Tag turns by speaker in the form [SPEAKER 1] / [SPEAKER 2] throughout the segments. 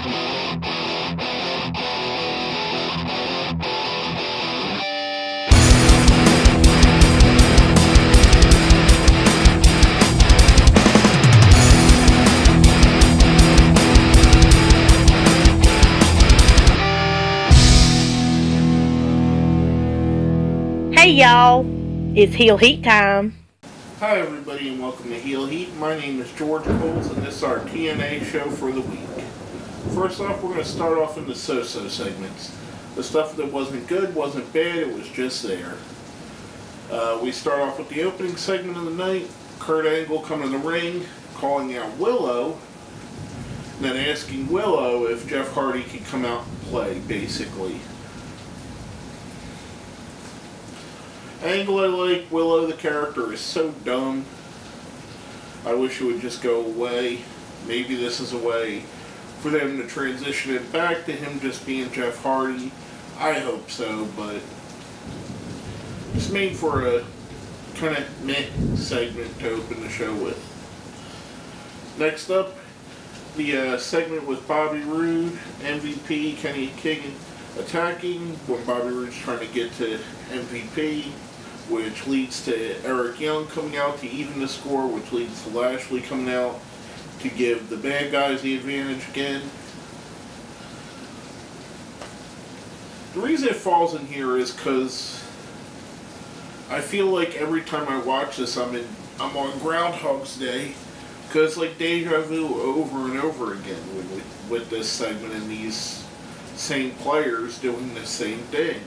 [SPEAKER 1] Hey y'all, it's Heel Heat time.
[SPEAKER 2] Hi, everybody, and welcome to Heel Heat. My name is George Coles, and this is our TNA show for the week. First off, we're going to start off in the so so segments. The stuff that wasn't good wasn't bad, it was just there. Uh, we start off with the opening segment of the night Kurt Angle coming to the ring, calling out Willow, then asking Willow if Jeff Hardy could come out and play, basically. Angle I like, Willow the character is so dumb. I wish it would just go away. Maybe this is a way for them to transition it back to him just being Jeff Hardy. I hope so, but it's made for a kind of meh segment to open the show with. Next up, the uh, segment with Bobby Roode, MVP, Kenny King attacking when Bobby Roode's trying to get to MVP which leads to Eric Young coming out to even the score, which leads to Lashley coming out to give the bad guys the advantage again. The reason it falls in here is because I feel like every time I watch this, I'm in I'm on Groundhog's Day, because like deja vu over and over again with, with this segment and these same players doing the same thing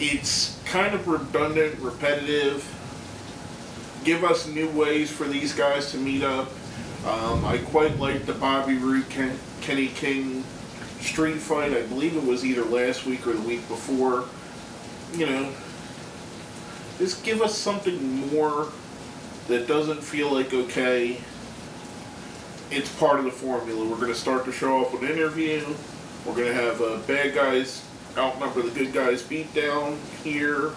[SPEAKER 2] it's kind of redundant, repetitive. Give us new ways for these guys to meet up. Um, I quite like the Bobby Roode Ken, Kenny King street fight. I believe it was either last week or the week before. You know, just give us something more that doesn't feel like okay. It's part of the formula. We're going to start the show off with an interview. We're going to have uh, bad guys outnumber the good guys beat down here.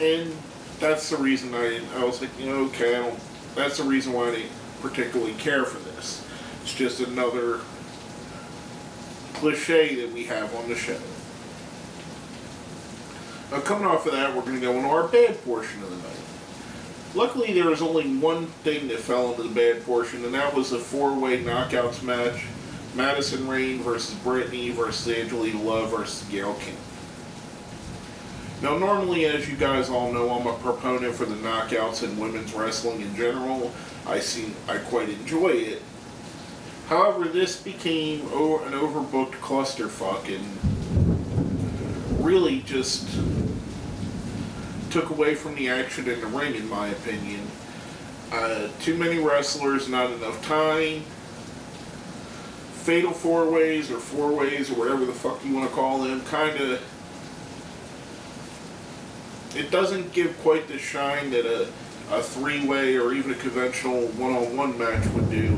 [SPEAKER 2] And that's the reason I, I was like, you know, okay, I don't, that's the reason why I didn't particularly care for this. It's just another cliche that we have on the show. Now, coming off of that, we're going to go into our bad portion of the night. Luckily, there was only one thing that fell into the bad portion, and that was a four-way knockouts match Madison Rayne versus Brittany versus Angelina Love versus Gail Kim. Now, normally, as you guys all know, I'm a proponent for the knockouts in women's wrestling in general. I see, I quite enjoy it. However, this became an overbooked clusterfuck and really just took away from the action in the ring, in my opinion. Uh, too many wrestlers, not enough time fatal four ways or four ways or whatever the fuck you want to call them kind of it doesn't give quite the shine that a, a three-way or even a conventional one-on-one match would do.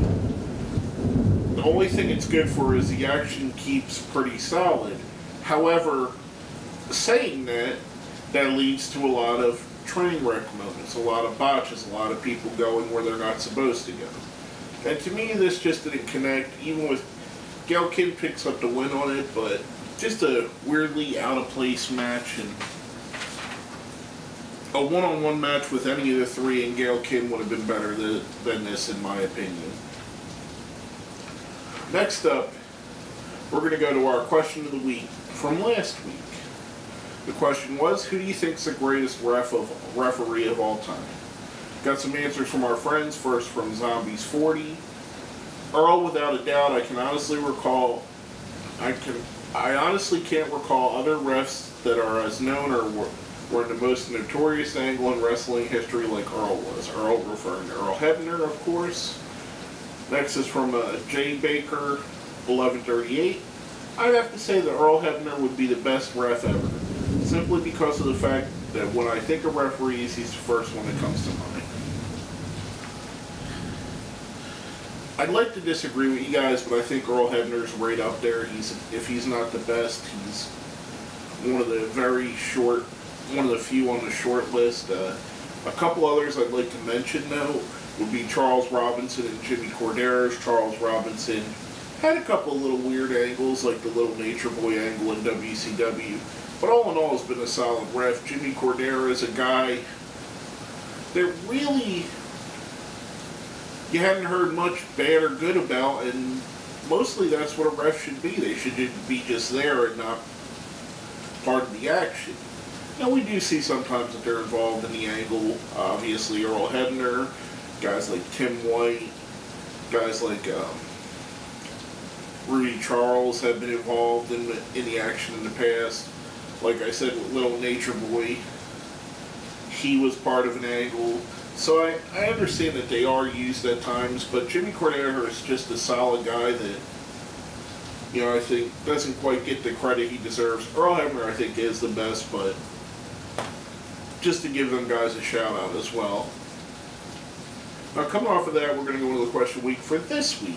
[SPEAKER 2] The only thing it's good for is the action keeps pretty solid. However saying that that leads to a lot of train wreck moments a lot of botches a lot of people going where they're not supposed to go. And to me, this just didn't connect, even with Gail Kim picks up the win on it, but just a weirdly out of place match and a one on one match with any of the three and Gail Kim would have been better than, than this in my opinion. Next up, we're going to go to our question of the week from last week. The question was, who do you think is the greatest ref of, referee of all time? Got some answers from our friends, first from Zombies 40, Earl, without a doubt, I can honestly recall. I can. I honestly can't recall other refs that are as known or were, the most notorious angle in wrestling history like Earl was. Earl referring to Earl Hebner, of course. Next is from uh, Jay Baker, 1138. I'd have to say that Earl Hebner would be the best ref ever, simply because of the fact that when I think of referees, he's the first one that comes to mind. I'd like to disagree with you guys, but I think Earl Hebner's right up there. He's if he's not the best, he's one of the very short, one of the few on the short list. Uh, a couple others I'd like to mention though. would be Charles Robinson and Jimmy Korderas. Charles Robinson had a couple little weird angles, like the little Nature Boy angle in WCW, but all in all, has been a solid ref. Jimmy Cordera is a guy that really you hadn't heard much bad or good about, and mostly that's what a ref should be. They should be just there and not part of the action. Now we do see sometimes that they're involved in the angle. Obviously, Earl Hebner, guys like Tim White, guys like um, Rudy Charles have been involved in the, in the action in the past. Like I said, with Little Nature Boy, he was part of an angle. So I, I understand that they are used at times, but Jimmy Cordero is just a solid guy that, you know, I think doesn't quite get the credit he deserves. Earl Hebner, I think, is the best, but just to give them guys a shout out as well. Now, coming off of that, we're going to go into the question week for this week.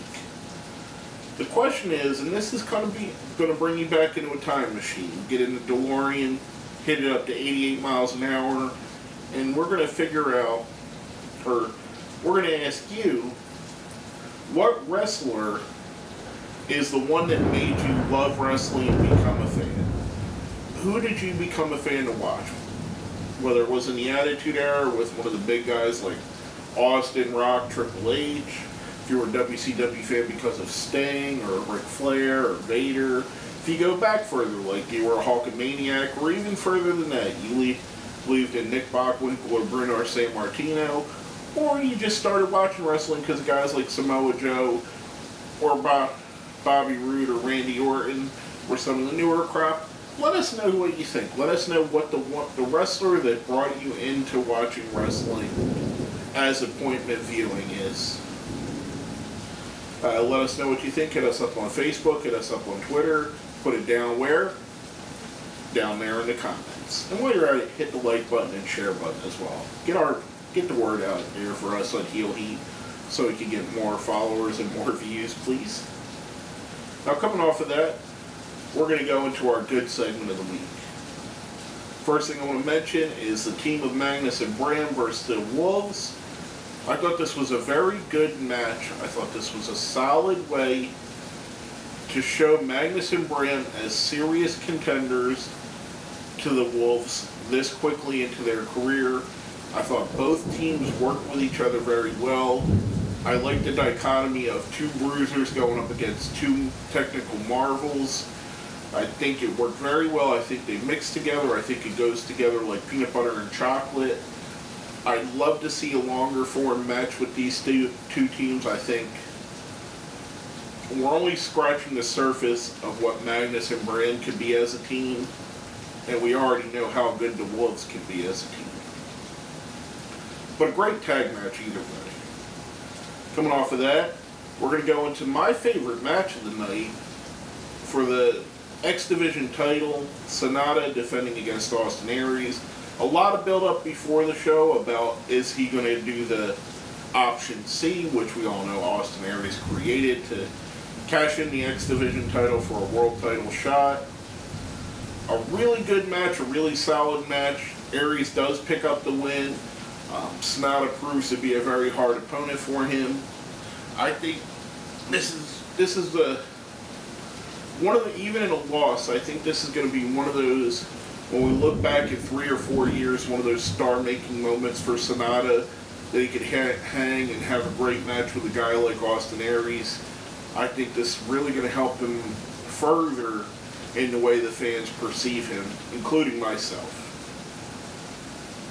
[SPEAKER 2] The question is, and this is kind of be, going to bring you back into a time machine. Get in the DeLorean, hit it up to 88 miles an hour, and we're going to figure out, or we're going to ask you, what wrestler is the one that made you love wrestling and become a fan? Who did you become a fan to watch? Whether it was in the Attitude Era with one of the big guys like Austin, Rock, Triple H, if you were a WCW fan because of Sting or Ric Flair or Vader, if you go back further, like you were a Hulkamaniac, or even further than that, you believed in Nick Bockwinkel or Bruno Sammartino, or you just started watching wrestling because guys like Samoa Joe or Bob, Bobby Roode or Randy Orton were some of the newer crop. Let us know what you think. Let us know what the what the wrestler that brought you into watching wrestling as appointment viewing is. Uh, let us know what you think. Hit us up on Facebook. Hit us up on Twitter. Put it down where? Down there in the comments. And while you're at it, hit the like button and share button as well. Get our get the word out there for us on Heel Heat so we can get more followers and more views, please. Now, coming off of that, we're going to go into our good segment of the week. First thing I want to mention is the team of Magnus and Bram versus the Wolves. I thought this was a very good match. I thought this was a solid way to show Magnus and Bram as serious contenders to the Wolves this quickly into their career. I thought both teams worked with each other very well. I like the dichotomy of two bruisers going up against two technical marvels. I think it worked very well. I think they mix together. I think it goes together like peanut butter and chocolate. I'd love to see a longer form match with these two, two teams. I think we're only scratching the surface of what Magnus and Bram could be as a team, and we already know how good the Wolves can be as a team. But a great tag match either way. Coming off of that, we're going to go into my favorite match of the night for the X Division title, Sanada defending against Austin Aries a lot of build up before the show about is he going to do the option C, which we all know Austin Aries created to cash in the X Division title for a world title shot. A really good match, a really solid match. Aries does pick up the win. Um, Sanada proves to be a very hard opponent for him. I think this is this is the one of the even in a loss. I think this is going to be one of those when we look back at three or four years, one of those star-making moments for Sanada that he could ha- hang and have a great match with a guy like Austin Aries. I think this is really going to help him further in the way the fans perceive him, including myself.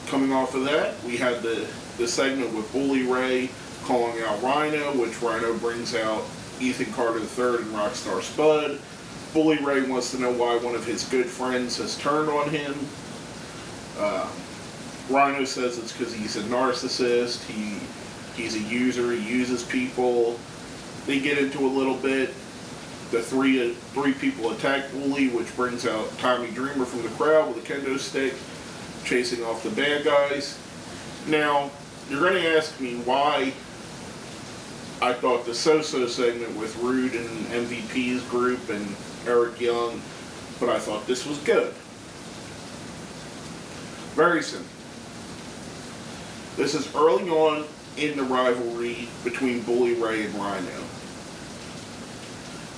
[SPEAKER 2] Coming off of that, we had the, the segment with Bully Ray calling out Rhino, which Rhino brings out Ethan Carter III and Rockstar Spud. Bully Ray wants to know why one of his good friends has turned on him. Uh, Rhino says it's because he's a narcissist. He he's a user. He uses people. They get into a little bit. The three three people attack Bully, which brings out Tommy Dreamer from the crowd with a kendo stick, chasing off the bad guys. Now you're going to ask me why I thought the so-so segment with Roode and MVP's group and Eric Young, but I thought this was good. Very simple. This is early on in the rivalry between Bully Ray and Rhino.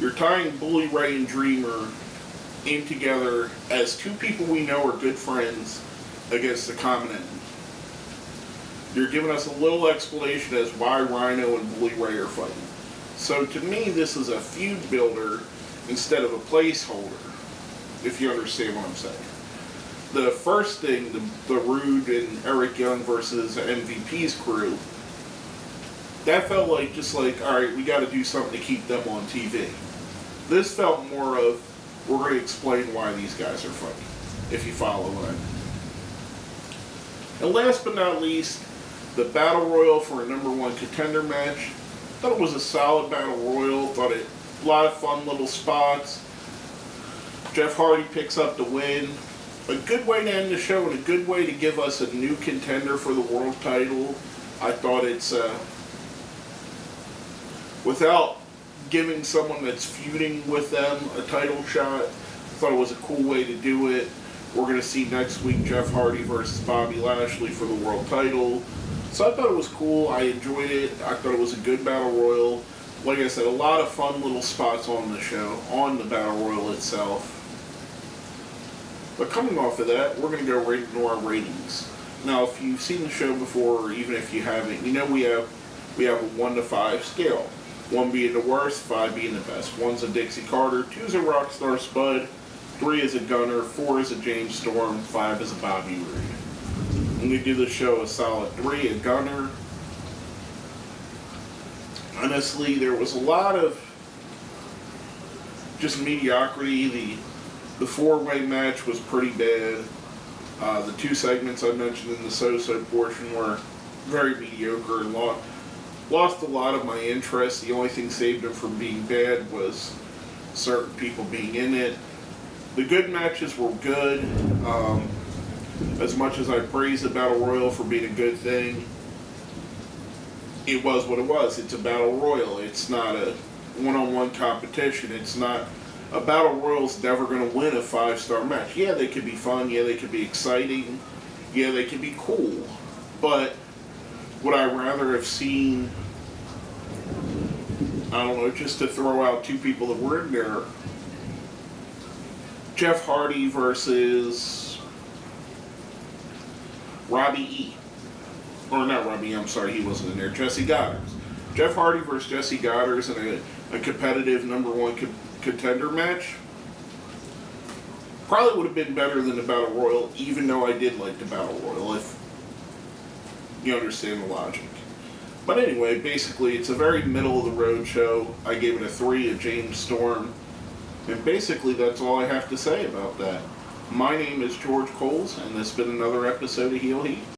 [SPEAKER 2] You're tying Bully Ray and Dreamer in together as two people we know are good friends against the common enemy. You're giving us a little explanation as why Rhino and Bully Ray are fighting. So to me, this is a feud builder instead of a placeholder, if you understand what I'm saying. The first thing, the, the Roode and Eric Young versus MVP's crew, that felt like just like, all right, we got to do something to keep them on TV. This felt more of, we're going to explain why these guys are fighting, if you follow what. And last but not least, the Battle Royal for a number one contender match. Thought it was a solid Battle Royal. Thought it a lot of fun little spots. Jeff Hardy picks up the win. A good way to end the show and a good way to give us a new contender for the world title. I thought it's uh, without giving someone that's feuding with them a title shot. I thought it was a cool way to do it. We're going to see next week Jeff Hardy versus Bobby Lashley for the world title. So I thought it was cool. I enjoyed it. I thought it was a good battle royal. Like I said, a lot of fun little spots on the show, on the battle royal itself. But coming off of that, we're going to go right into our ratings. Now, if you've seen the show before, or even if you haven't, you know we have we have a one to five scale. One being the worst, five being the best. One's a Dixie Carter, two's a Rockstar Spud, three is a Gunner, four is a James Storm, five is a Bobby Roode. And we do the show a solid three, a Gunner. Honestly, there was a lot of just mediocrity. The the four way match was pretty bad. Uh, the two segments I mentioned in the so-so portion were very mediocre and lost lost a lot of my interest. The only thing saved it from being bad was certain people being in it. The good matches were good. Um, as much as I praise the Battle Royal for being a good thing, it was what it was. It's a Battle Royal. It's not a one-on-one competition. It's not a Battle Royal's never going to win a five-star match. Yeah, they could be fun. Yeah, they could be exciting. Yeah, they could be cool. But would I rather have seen, I don't know, just to throw out two people that were in there, Jeff Hardy versus Robbie E. Or not Robbie, I'm sorry, he wasn't in there. Jessie Godderz. Jeff Hardy versus Jessie Godderz in a, a competitive number one co- contender match. Probably would have been better than the Battle Royal, even though I did like the Battle Royal, if you understand the logic. But anyway, basically, it's a very middle of the road show. I gave it a three, a James Storm. And basically, that's all I have to say about that. My name is George Coles, and this has been another episode of Heel Heat.